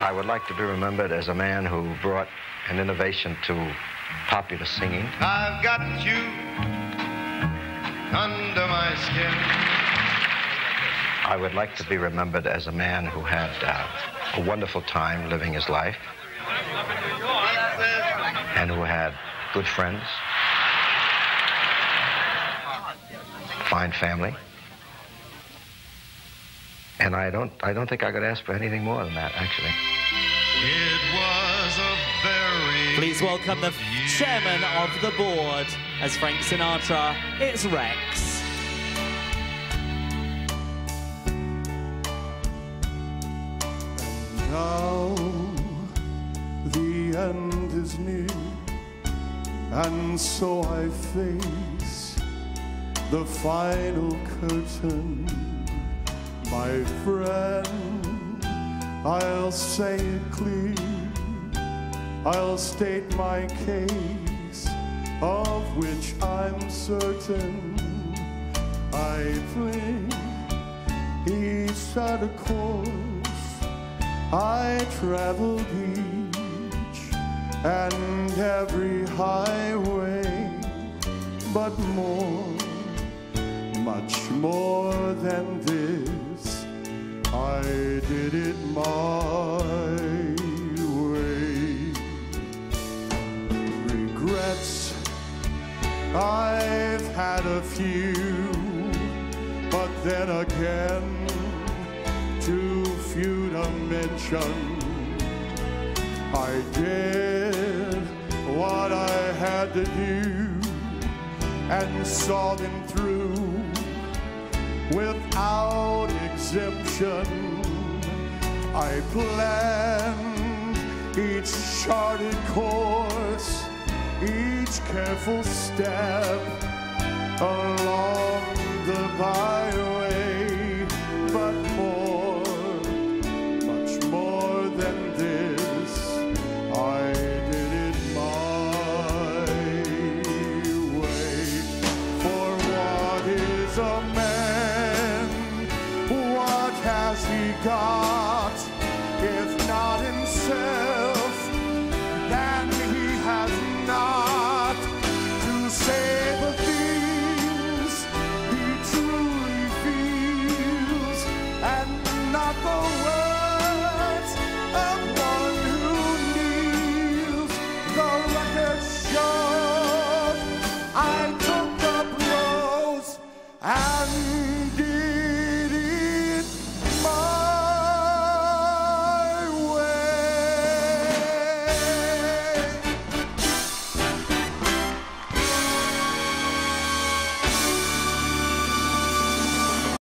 I would like to be remembered as a man who brought an innovation to popular singing. I've got you under my skin. I would like to be remembered as a man who had uh, a wonderful time living his life and who had good friends, fine family. And I don't, I don't think I could ask for anything more than that, actually. It was a very Please welcome the chairman of the board as Frank Sinatra. It's Rex. Now the end is near, and so I face the final curtain. My friend, I'll say it clear, I'll state my case, of which I'm certain. I think he set a course. I traveled each and every highway, but more, much more than this, I did it my way. Regrets, I've had a few, but then again, too few to mention. I did what I had to do and saw them through without exemption. I planned each charted course, each careful step along the byway, has